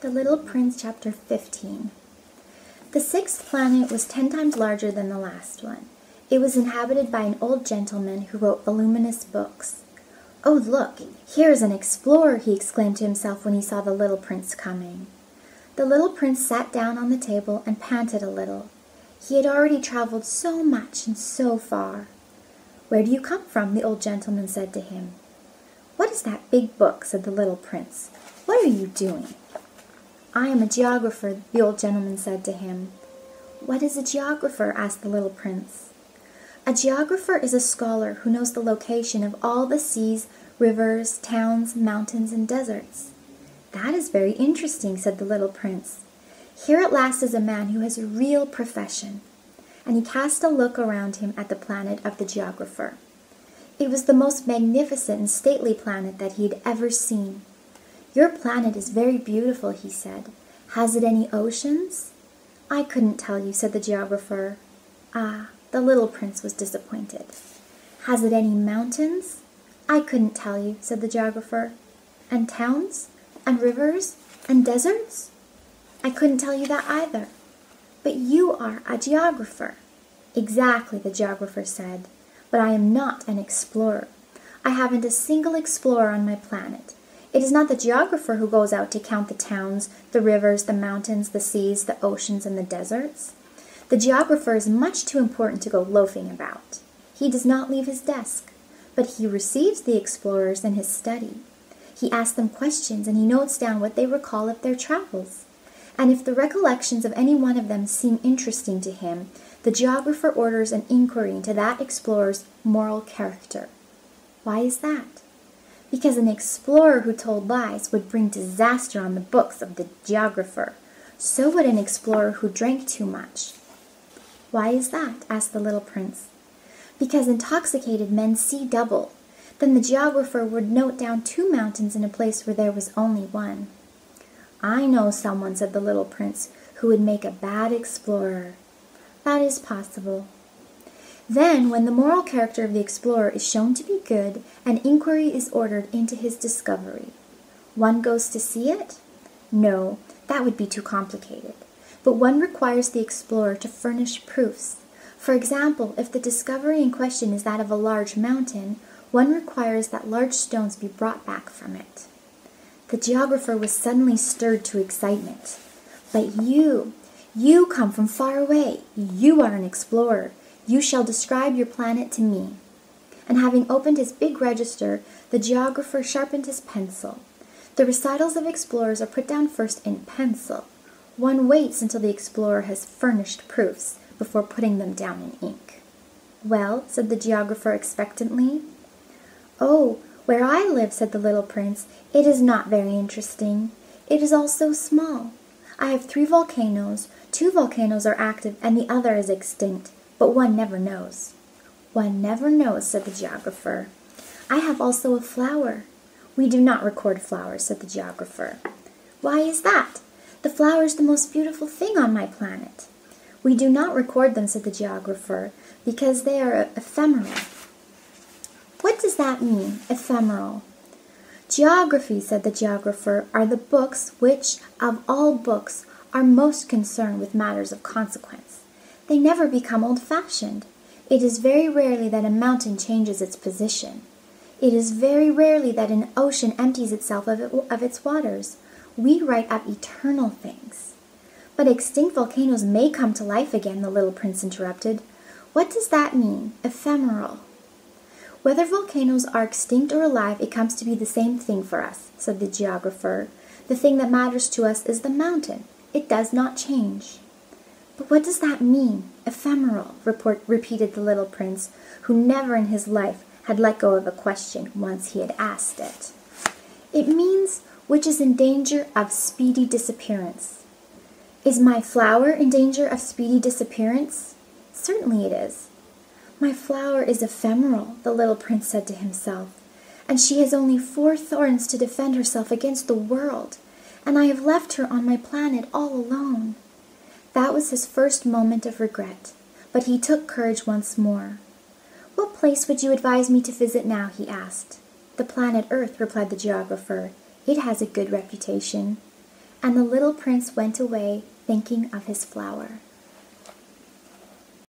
The Little Prince, Chapter 15. The sixth planet was ten times larger than the last one. It was inhabited by an old gentleman who wrote voluminous books. Oh, look, here is an explorer, he exclaimed to himself when he saw the little prince coming. The little prince sat down on the table and panted a little. He had already traveled so much and so far. Where do you come from? the old gentleman said to him. What is that big book? said the little prince. What are you doing? I am a geographer, the old gentleman said to him. What is a geographer? asked the little prince. A geographer is a scholar who knows the location of all the seas, rivers, towns, mountains, and deserts. That is very interesting, said the little prince. Here at last is a man who has a real profession. And he cast a look around him at the planet of the geographer. It was the most magnificent and stately planet that he had ever seen. Your planet is very beautiful, he said. Has it any oceans? I couldn't tell you, said the geographer. Ah, the little prince was disappointed. Has it any mountains? I couldn't tell you, said the geographer. And towns? And rivers? And deserts? I couldn't tell you that either. But you are a geographer. Exactly, the geographer said. But I am not an explorer. I haven't a single explorer on my planet. It is not the geographer who goes out to count the towns, the rivers, the mountains, the seas, the oceans, and the deserts. The geographer is much too important to go loafing about. He does not leave his desk, but he receives the explorers in his study. He asks them questions and he notes down what they recall of their travels. And if the recollections of any one of them seem interesting to him, the geographer orders an inquiry into that explorer's moral character. Why is that? Because an explorer who told lies would bring disaster on the books of the geographer. So would an explorer who drank too much. Why is that? asked the little prince. Because intoxicated men see double. Then the geographer would note down two mountains in a place where there was only one. I know someone, said the little prince, who would make a bad explorer. That is possible. Then, when the moral character of the explorer is shown to be good, an inquiry is ordered into his discovery. One goes to see it? No, that would be too complicated. But one requires the explorer to furnish proofs. For example, if the discovery in question is that of a large mountain, one requires that large stones be brought back from it. The geographer was suddenly stirred to excitement. But you, you come from far away. You are an explorer. You shall describe your planet to me. And having opened his big register, the geographer sharpened his pencil. The recitals of explorers are put down first in pencil. One waits until the explorer has furnished proofs before putting them down in ink. Well, said the geographer expectantly. Oh, where I live, said the little prince, it is not very interesting. It is all so small. I have three volcanoes. Two volcanoes are active and the other is extinct but one never knows. One never knows, said the geographer. I have also a flower. We do not record flowers, said the geographer. Why is that? The flower is the most beautiful thing on my planet. We do not record them, said the geographer, because they are ephemeral. What does that mean, ephemeral? Geography, said the geographer, are the books which, of all books, are most concerned with matters of consequence. They never become old fashioned. It is very rarely that a mountain changes its position. It is very rarely that an ocean empties itself of, it, of its waters. We write up eternal things. But extinct volcanoes may come to life again, the little prince interrupted. What does that mean, ephemeral? Whether volcanoes are extinct or alive, it comes to be the same thing for us, said the geographer. The thing that matters to us is the mountain. It does not change. But what does that mean? Ephemeral, report, repeated the little prince, who never in his life had let go of a question once he had asked it. It means which is in danger of speedy disappearance. Is my flower in danger of speedy disappearance? Certainly it is. My flower is ephemeral, the little prince said to himself, and she has only four thorns to defend herself against the world, and I have left her on my planet all alone. That was his first moment of regret, but he took courage once more. What place would you advise me to visit now? he asked. The planet Earth, replied the geographer. It has a good reputation. and the little prince went away thinking of his flower.